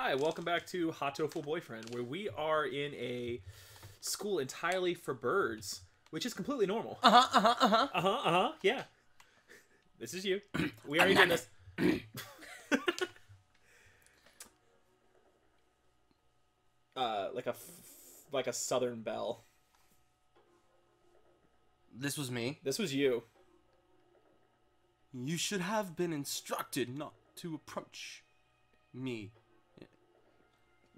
Hi, welcome back to Hatoful Boyfriend, where we are in a school entirely for birds, which is completely normal. Uh huh. Uh huh. Uh huh. Uh huh. Uh huh. Yeah. This is you. We already did this. uh, like a f- like a southern belle. This was me. This was you. You should have been instructed not to approach me.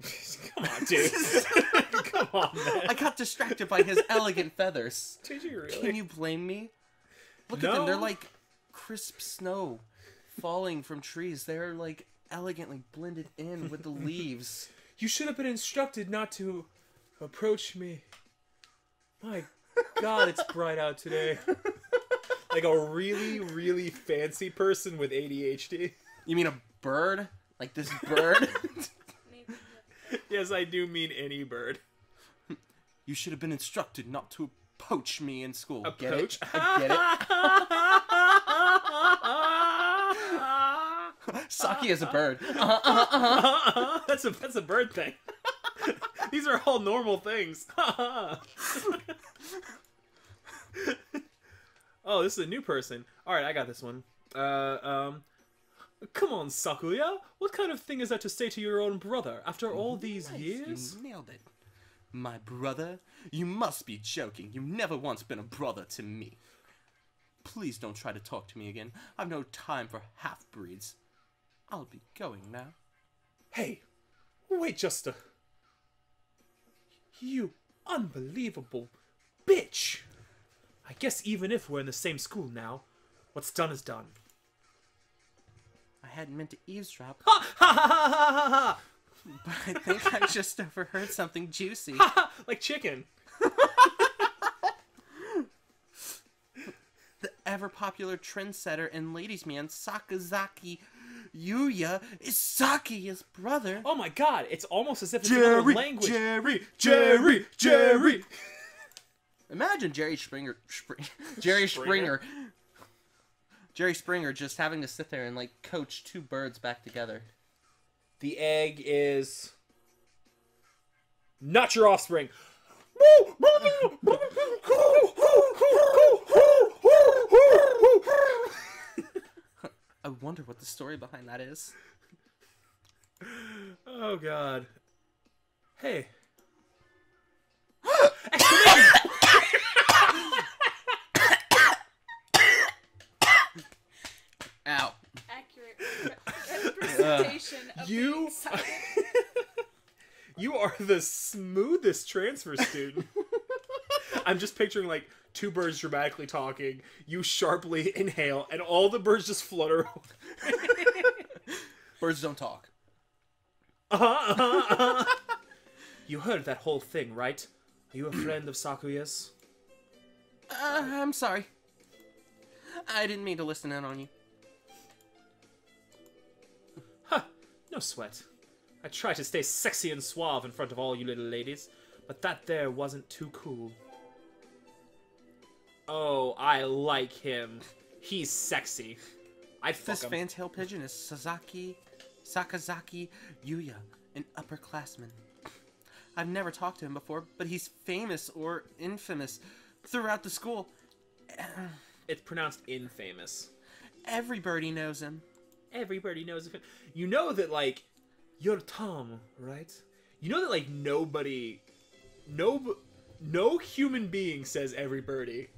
Come on, dude. Come on, man. I got distracted by his elegant feathers. Did you really? Can you blame me? Look at them. They're like crisp snow falling from trees. They're like elegantly blended in with the leaves. You should have been instructed not to approach me. My God, it's bright out today. Like a really, really fancy person with ADHD. You mean a bird? Like this bird? Yes, I do mean any bird. you should have been instructed not to approach me in school. Get Approach? it? I get it. Saki is a bird. that's a that's a bird thing. These are all normal things. oh, this is a new person. All right, I got this one. Uh, um, come on, Sakuya. What kind of thing is that to say to your own brother after all mm-hmm. these years? You nailed it. My brother? You must be joking. You've never once been a brother to me. Please don't try to talk to me again. I've no time for half breeds. I'll be going now. Hey, wait just a. You unbelievable bitch! I guess even if we're in the same school now, what's done is done. I hadn't meant to eavesdrop, Ha ha ha ha ha ha! but I think I just overheard something juicy. ha! Like chicken. The ever popular trendsetter and ladies' man Sakazaki Yuya is Saki's brother. Oh my god, it's almost as if it's another language. Jerry, Jerry, Jerry. Imagine Jerry Springer, Spring, Jerry Springer. Springer, Jerry Springer just having to sit there and like coach two birds back together. The egg is not your offspring. I wonder what the story behind that is. Oh god. Hey. Ow. accurate representation of You being excited. You are the smoothest transfer student. I'm just picturing like two birds dramatically talking, you sharply inhale, and all the birds just flutter. Birds don't talk. Uh-huh, uh-huh, uh-huh. you heard that whole thing, right? Are you a friend of Sakuya's? Uh, I'm sorry. I didn't mean to listen in on you. Huh, no sweat. I try to stay sexy and suave in front of all you little ladies, but that there wasn't too cool. Oh, I like him. He's sexy. I'd fuck This him. fantail pigeon is Sasaki Sakazaki Yuya, an upperclassman. I've never talked to him before, but he's famous or infamous throughout the school. It's pronounced infamous. Every birdie knows him. Everybody knows him. You know that like you're Tom, right? You know that like nobody, no, no human being says every birdie,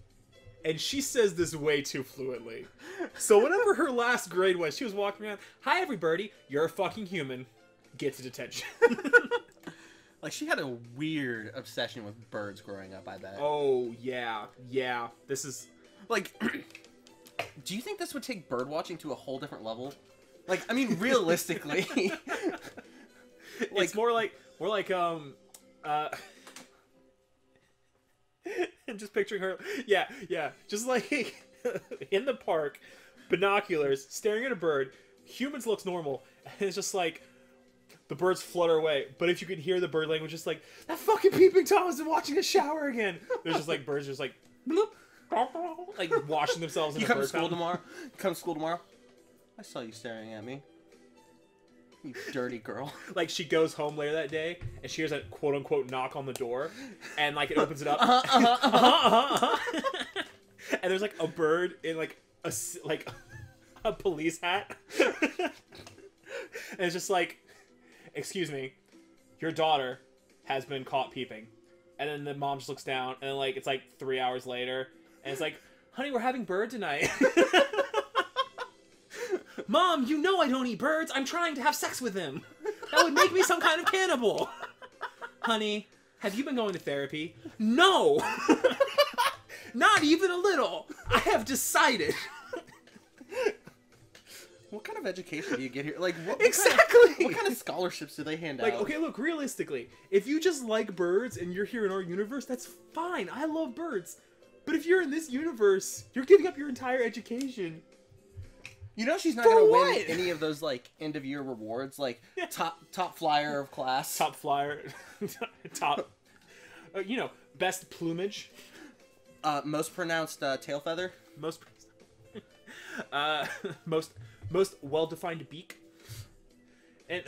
and she says this way too fluently. So whatever her last grade was, she was walking around. Hi, every birdie. You're a fucking human. Get to detention. Like she had a weird obsession with birds growing up. I bet. oh yeah, yeah. This is Like, do you think this would take bird watching to a whole different level? Like, I mean, realistically, it's more like more like um uh I'm just picturing her yeah yeah just like in the park binoculars staring at a bird humans looks normal and it's just like the birds flutter away but if you could hear the bird language just like that fucking peeping tom is watching a shower again there's just like birds just like bloop, like washing themselves in you a come to school tomorrow. Come to school tomorrow. I saw you staring at me. You dirty girl. like she goes home later that day and she hears a quote unquote knock on the door and like it opens it up Uh-huh, uh-huh, uh-huh. Uh-huh, uh-huh. and there's like a bird in like a like a police hat and it's just like excuse me your daughter has been caught peeping and then the mom just looks down and then like it's like three hours later and it's like honey we're having bird tonight mom you know i don't eat birds. I'm trying to have sex with them. That would make me some kind of cannibal. Honey have you been going to therapy? No. Not even a little. I have decided. What kind of education do you get here? Like what, what Exactly. Kind of, what kind of scholarships do they hand like out? Like okay look realistically if you just like birds and you're here in our universe that's fine. I love birds. But if you're in this universe you're giving up your entire education You know she's not gonna win any of those like end of year rewards, like top top flyer of class. top flyer. Top. Uh, you know best plumage. Uh, most pronounced uh, tail feather. most uh most most well-defined beak. And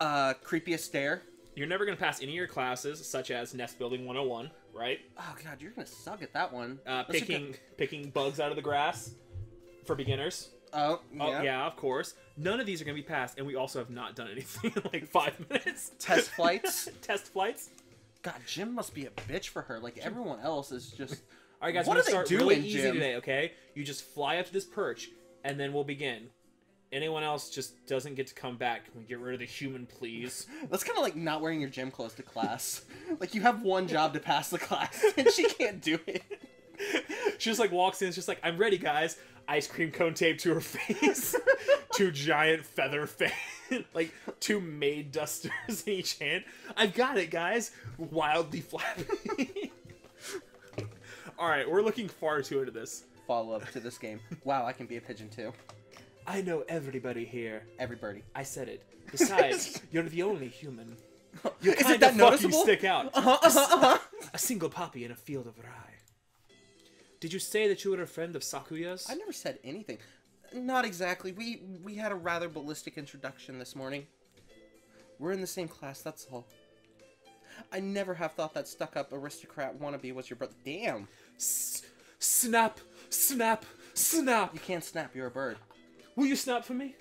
Uh, creepiest stare. you're never going to pass any of your classes such as nest building 101 right? Oh god, you're gonna suck at that one. uh, That's a good- picking picking bugs out of the grass for beginners Oh oh yeah. yeah of course none of these are going to be passed and we also have not done anything in like five minutes Test flights. test flights God, gym must be a bitch for her. Like everyone else is just. all right guys What going to they start do really easy gym? today okay you just fly up to this perch and then we'll begin anyone else just doesn't get to come back can we get rid of the human please That's kind of like not wearing your gym clothes to class. like you have one job to pass the class, and she can't do it. She just like walks in. It's just like, I'm ready, guys. Ice cream cone tape to her face, two giant feather fan, like two maid dusters in each hand. I've got it, guys. Wildly flapping. All right, we're looking far too into this. Follow up to this game. Wow, I can be a pigeon too. I know everybody here. Every birdie. I said it. Besides, you're the only human. You Is it that noticeable? You stick out. Uh-huh, uh-huh, uh-huh. A single poppy in a field of rye. Did you say that you were a friend of Sakuya's? I never said anything. Not exactly. We we had a rather ballistic introduction this morning. We're in the same class, that's all. I never have thought that stuck-up aristocrat wannabe was your brother. Damn. S- snap, snap, snap. You can't snap. You're a bird. Will you snap for me?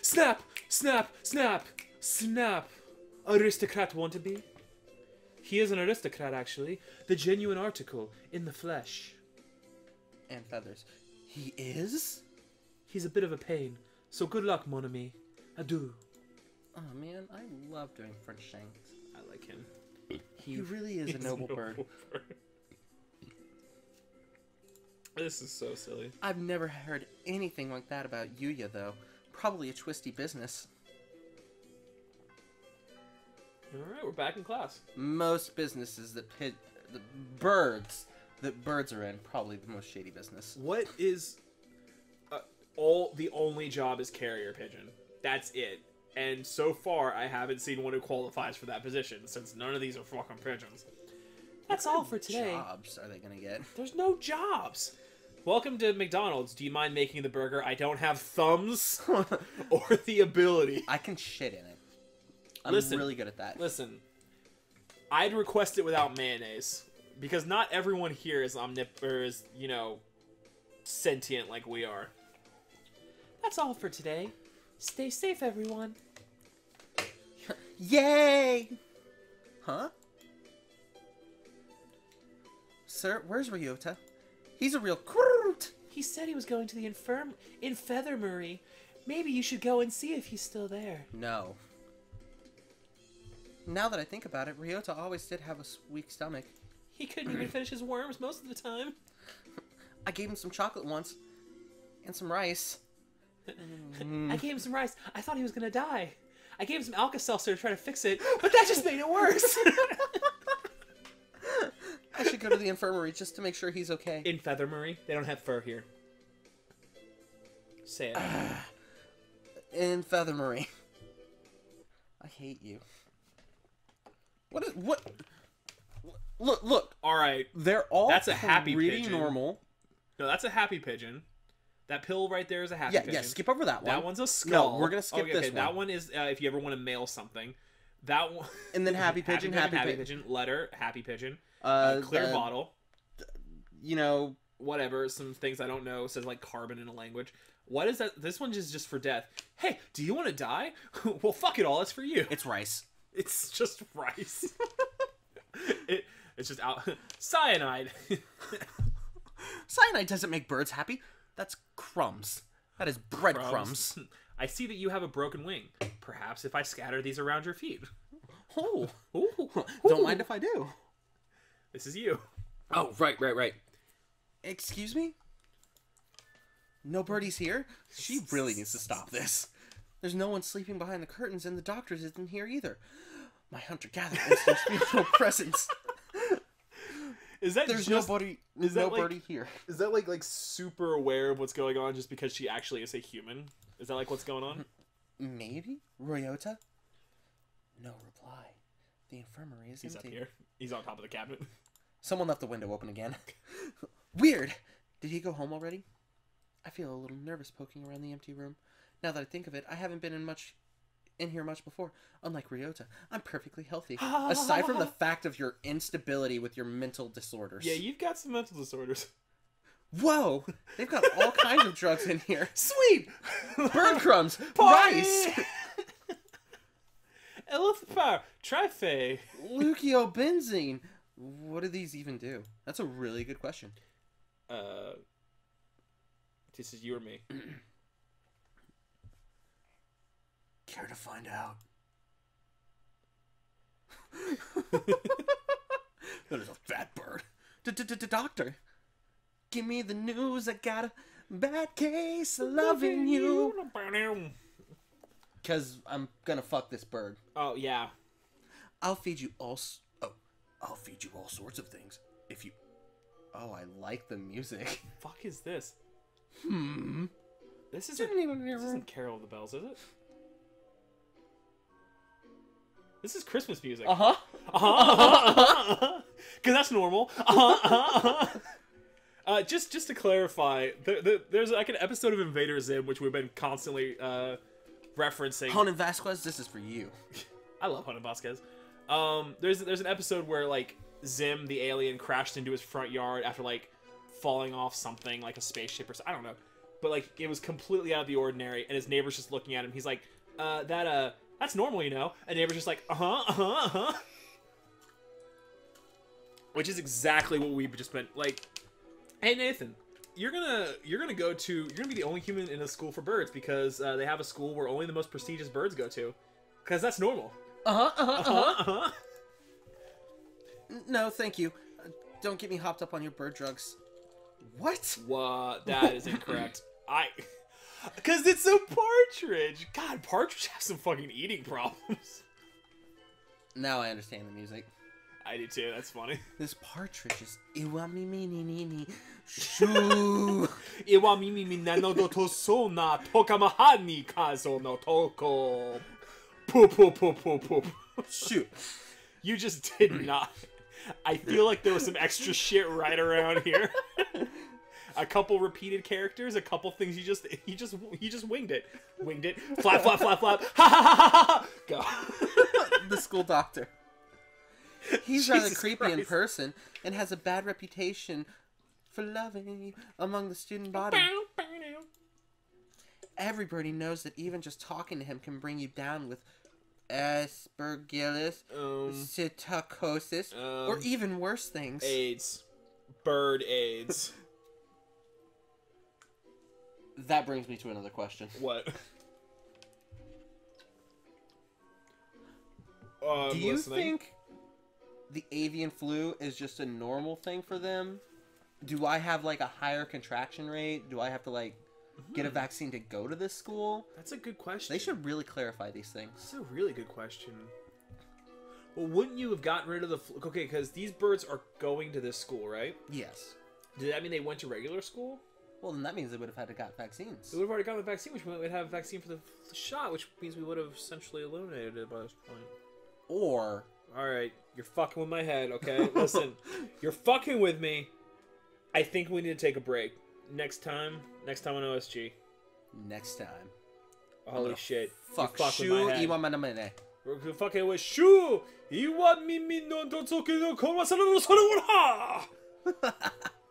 Snap, snap, snap, snap. Aristocrat wannabe. He is an aristocrat, actually. The genuine article in the flesh. And feathers. He is. He's a bit of a pain, so good luck, mon ami. Adieu. Oh man, I love doing French shanks. I like him. He really is a He's noble bird. this is so silly. I've never heard anything like that about Yuya though. Probably a twisty business. All right, we're back in class. Most businesses that pit the birds that birds are in probably the most shady business. What is uh, all the only job is carrier pigeon? That's it. And so far, I haven't seen one who qualifies for that position since none of these are fucking pigeons. That's all for today. Jobs are they gonna get? There's no jobs. Welcome to McDonald's. Do you mind making the burger? I don't have thumbs or the ability. I can shit in it. I'm Listen. really good at that. Listen, I'd request it without mayonnaise because not everyone here is omnip or is you know sentient like we are. That's all for today. Stay safe, everyone. Yay! Huh? Sir, where's Ryota? He's a real croot. He said he was going to the infirm in Feathermurray. Maybe you should go and see if he's still there. No. Now that I think about it, Ryota always did have a weak stomach. He couldn't even finish his worms most of the time. I gave him some chocolate once. And some rice. I gave him some rice. I thought he was gonna die. I gave him some Alka-Seltzer to try to fix it, but that just made it worse. I should go to the infirmary just to make sure he's okay. in Feathermurray, they don't have fur here. Say it. In Feathermary. I hate you. What is what? Look, look. All right. They're all That's a happy pretty pigeon. normal. No, that's a happy pigeon. That pill right there is a happy Yeah, pigeon. yeah. Skip over that one. That one's a skull. No, we're gonna skip okay, this okay, That one. one is uh, if you ever want to mail something. That one. And then happy pigeon, happy, happy pi- pigeon. Letter, happy pigeon. Uh, Uh, clear the- bottle. You know, Whatever. Some things I don't know says like carbon in a language. What is that? This one is just for death. Hey, do you want to die? well, fuck it all. It's for you. it's rice. It's just rice. it, it's just out cyanide. Cyanide doesn't make birds happy. That's crumbs. That is breadcrumbs. I see that you have a broken wing. Perhaps if I scatter these around your feet. Oh, Ooh, don't mind if I do. This is you. Oh, right, right, right. Excuse me? No birdie's here? She really needs to stop this. There's no one sleeping behind the curtains, and the doctor isn't here either. My hunter gatherer instincts feel no presence. Is that There's just, nobody, is that no like- here. Is that like like super aware of what's going on just because she actually is a human? Is that like what's going on? Maybe Royota. No reply. The infirmary is He's up here. He's on top of the cabinet. Someone left the window open again. Weird. Did he go home already? I feel a little nervous poking around the empty room. Now that I think of it, I haven't been in much in here much before. Unlike Ryota, I'm perfectly healthy. Aside from the fact of your instability with your mental disorders. Yeah, you've got some mental disorders. Whoa! They've got all kinds of drugs in here. Sweet. Bird crumbs, Party! rice, Elithpar, Trife. leukobenzene. What do these even do? That's a really good question. Uh, this is you or me. Care to find out? that is a fat bird. Doctor, give me the news. I got a bad case of loving you. Cause I'm gonna fuck this bird. Oh yeah. I'll feed you all. S- oh, I'll feed you all sorts of things if you. Oh, I like the music. Fuck is this? Hmm. This isn't. This isn't Carol of the Bells, is it? This is Christmas music. Uh huh. Uh-huh. Because that's normal. Uh-huh, uh-huh, uh-huh. Uh, just just to clarify, there, there, there's like an episode of Invader Zim which we've been constantly uh, referencing. Jhonen Vasquez, this is for you. I love Hunter Vasquez. Um, there's there's an episode where like Zim the alien crashed into his front yard after like falling off something like a spaceship or something. I don't know, but like it was completely out of the ordinary, and his neighbor's just looking at him. He's like, uh, that uh, that's normal, you know. And neighbor's just like, uh huh, uh huh, uh huh. Which is exactly what we've just been like. Hey Nathan, you're gonna you're gonna go to you're gonna be the only human in a school for birds because uh, they have a school where only the most prestigious birds go to, because that's normal. Uh huh. Uh huh. Uh-huh, uh-huh. No, thank you. Uh, don't get me hopped up on your bird drugs. What? What? That is incorrect. I. Because it's a partridge. God, partridge has some fucking eating problems. Now I understand the music. I do too. That's funny. This partridge is iwami ni ni ni ni shoo. Iwa mimi minano do toso na tokamaha ni kazo no toko. Poop, poop, poop, poop, poop. Shoot. You just did not. I feel like there was some extra shit right around here. a couple repeated characters, a couple things you just he just he just winged it, winged it, flap flap flap flap, ha ha ha ha ha. Go. the school doctor. He's rather Jesus creepy in person and has a bad reputation for loving you among the student body. Everybody knows that even just talking to him can bring you down with aspergillus, Um, psittacosis, or Um, even worse things. AIDS, bird AIDS. That brings me to another question. What? Uh, Do you think the avian flu is just a normal thing for them? Do I have like a higher contraction rate? Do I have to like get a vaccine to go to this school? that's a good question? They should really clarify these things. That's a really good question. Well, wouldn't you have gotten rid of the fl- okay? Because these birds are going to this school, right? Yes. Did that mean they went to regular school? Well, then that means they would have had to got vaccines. They would have already gotten the vaccine, which meant we'd have a vaccine for the, shot, which means we would have essentially eliminated it by this point. Or All right, you're fucking with my head, okay? Listen, you're fucking with me. I think we need to take a break. Next time Next time on OSG. Next time. Holy shit. Fuck with Shu. Iwamanamene. We're fucking with Shu! Iwa mimi no dozoki no komasaru no sore wa!